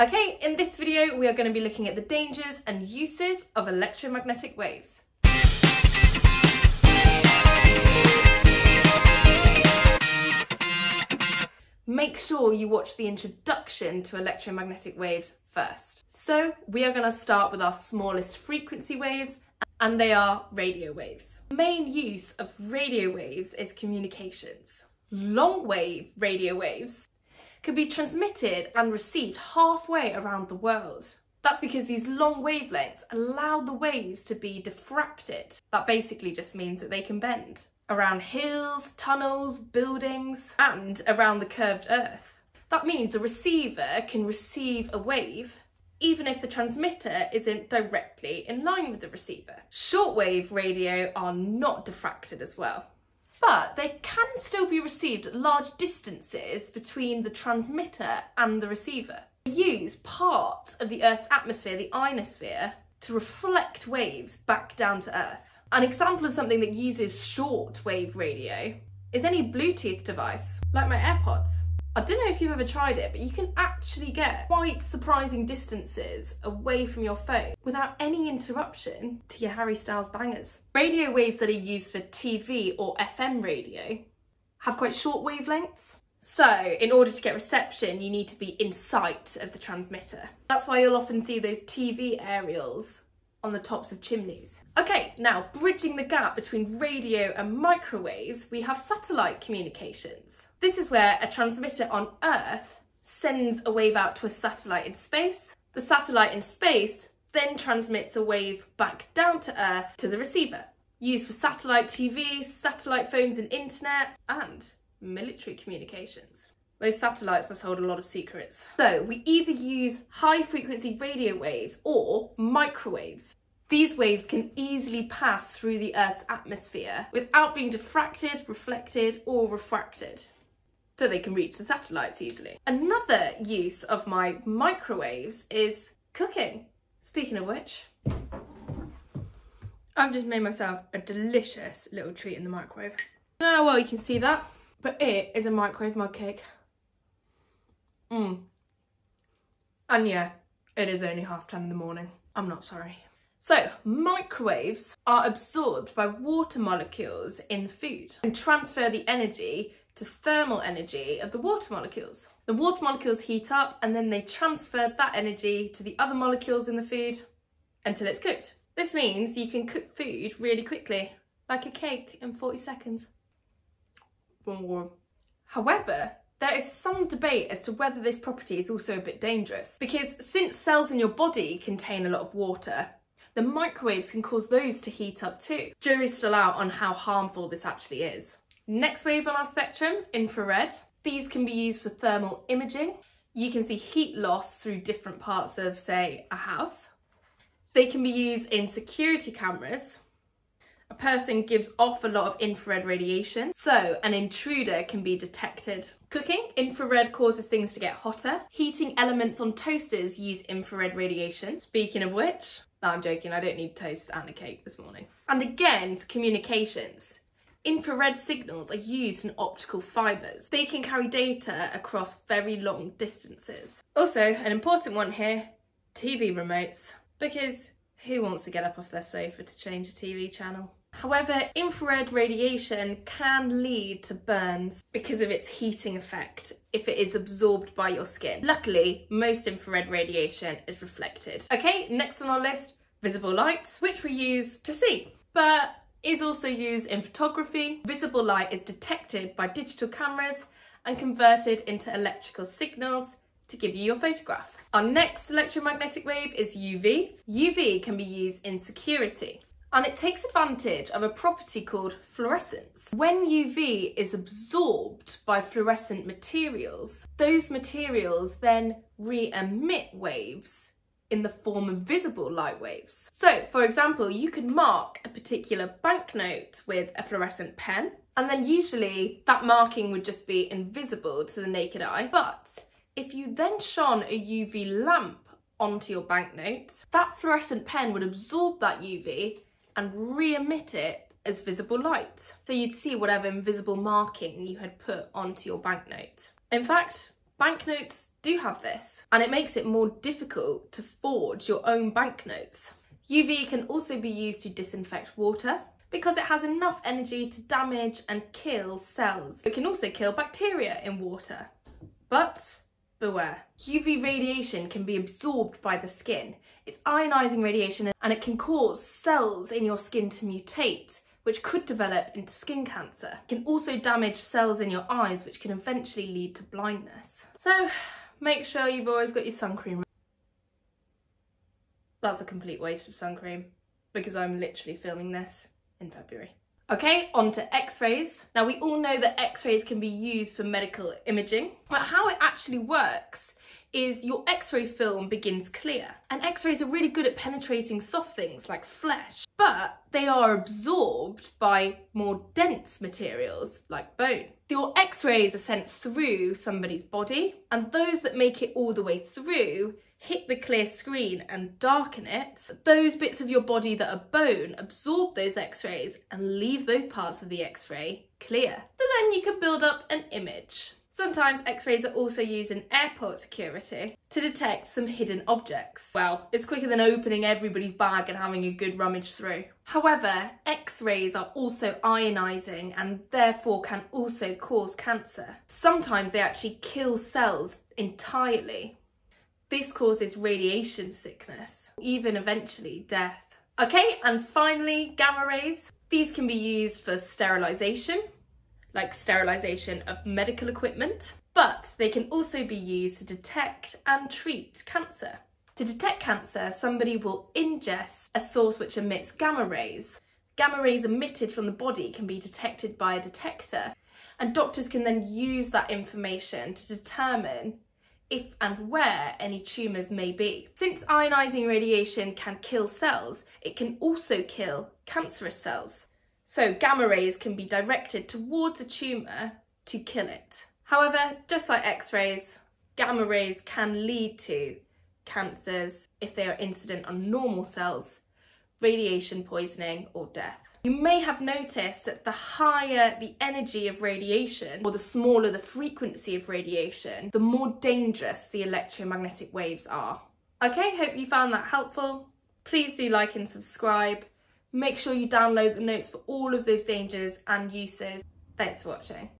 Okay, in this video we are going to be looking at the dangers and uses of electromagnetic waves. Make sure you watch the introduction to electromagnetic waves first. So we are going to start with our smallest frequency waves and they are radio waves. The main use of radio waves is communications. Long wave radio waves can be transmitted and received halfway around the world. That's because these long wavelengths allow the waves to be diffracted. That basically just means that they can bend around hills, tunnels, buildings, and around the curved earth. That means a receiver can receive a wave even if the transmitter isn't directly in line with the receiver. Shortwave radio are not diffracted as well but they can still be received at large distances between the transmitter and the receiver. They use parts of the Earth's atmosphere, the ionosphere, to reflect waves back down to Earth. An example of something that uses short wave radio is any Bluetooth device, like my AirPods. I don't know if you've ever tried it, but you can actually get quite surprising distances away from your phone without any interruption to your Harry Styles bangers. Radio waves that are used for TV or FM radio have quite short wavelengths. So, in order to get reception, you need to be in sight of the transmitter. That's why you'll often see those TV aerials on the tops of chimneys. Okay, now bridging the gap between radio and microwaves, we have satellite communications. This is where a transmitter on Earth sends a wave out to a satellite in space. The satellite in space then transmits a wave back down to Earth to the receiver. Used for satellite TV, satellite phones and internet, and military communications. Those satellites must hold a lot of secrets. So we either use high frequency radio waves or microwaves. These waves can easily pass through the Earth's atmosphere without being diffracted, reflected or refracted so they can reach the satellites easily. Another use of my microwaves is cooking. Speaking of which, I've just made myself a delicious little treat in the microwave. Now, well, you can see that, but it is a microwave mug cake. Mmm. And yeah, it is only half 10 in the morning. I'm not sorry. So, microwaves are absorbed by water molecules in food and transfer the energy to thermal energy of the water molecules. The water molecules heat up and then they transfer that energy to the other molecules in the food until it's cooked. This means you can cook food really quickly, like a cake in 40 seconds. However, there is some debate as to whether this property is also a bit dangerous because since cells in your body contain a lot of water, the microwaves can cause those to heat up too. Jury's still out on how harmful this actually is. Next wave on our spectrum, infrared. These can be used for thermal imaging. You can see heat loss through different parts of, say, a house. They can be used in security cameras. A person gives off a lot of infrared radiation, so an intruder can be detected. Cooking, infrared causes things to get hotter. Heating elements on toasters use infrared radiation. Speaking of which, no, I'm joking, I don't need toast and a cake this morning. And again, for communications, Infrared signals are used in optical fibres. They can carry data across very long distances. Also, an important one here, TV remotes, because who wants to get up off their sofa to change a TV channel? However, infrared radiation can lead to burns because of its heating effect if it is absorbed by your skin. Luckily, most infrared radiation is reflected. Okay, next on our list, visible light, which we use to see. But is also used in photography. Visible light is detected by digital cameras and converted into electrical signals to give you your photograph. Our next electromagnetic wave is UV. UV can be used in security and it takes advantage of a property called fluorescence. When UV is absorbed by fluorescent materials, those materials then re-emit waves in the form of visible light waves. So, for example, you could mark a particular banknote with a fluorescent pen, and then usually that marking would just be invisible to the naked eye. But if you then shone a UV lamp onto your banknote, that fluorescent pen would absorb that UV and re-emit it as visible light. So you'd see whatever invisible marking you had put onto your banknote. In fact, banknotes do have this, and it makes it more difficult to forge your own banknotes. UV can also be used to disinfect water because it has enough energy to damage and kill cells. It can also kill bacteria in water. But beware, UV radiation can be absorbed by the skin. It's ionizing radiation and it can cause cells in your skin to mutate, which could develop into skin cancer. It can also damage cells in your eyes, which can eventually lead to blindness. So make sure you've always got your sun cream. That's a complete waste of sun cream because I'm literally filming this in February. Okay, on to x-rays. Now we all know that x-rays can be used for medical imaging, but how it actually works is your x-ray film begins clear. And x-rays are really good at penetrating soft things like flesh, but they are absorbed by more dense materials like bone. Your x-rays are sent through somebody's body, and those that make it all the way through hit the clear screen and darken it, those bits of your body that are bone absorb those x-rays and leave those parts of the x-ray clear. So then you can build up an image. Sometimes x-rays are also used in airport security to detect some hidden objects. Well, it's quicker than opening everybody's bag and having a good rummage through. However, x-rays are also ionizing and therefore can also cause cancer. Sometimes they actually kill cells entirely. This causes radiation sickness, even eventually death. Okay, and finally, gamma rays. These can be used for sterilisation, like sterilisation of medical equipment, but they can also be used to detect and treat cancer. To detect cancer, somebody will ingest a source which emits gamma rays. Gamma rays emitted from the body can be detected by a detector, and doctors can then use that information to determine if and where any tumours may be. Since ionising radiation can kill cells, it can also kill cancerous cells. So gamma rays can be directed towards a tumour to kill it. However, just like x-rays, gamma rays can lead to cancers if they are incident on normal cells, radiation poisoning or death. You may have noticed that the higher the energy of radiation, or the smaller the frequency of radiation, the more dangerous the electromagnetic waves are. Okay, hope you found that helpful. Please do like and subscribe. Make sure you download the notes for all of those dangers and uses. Thanks for watching.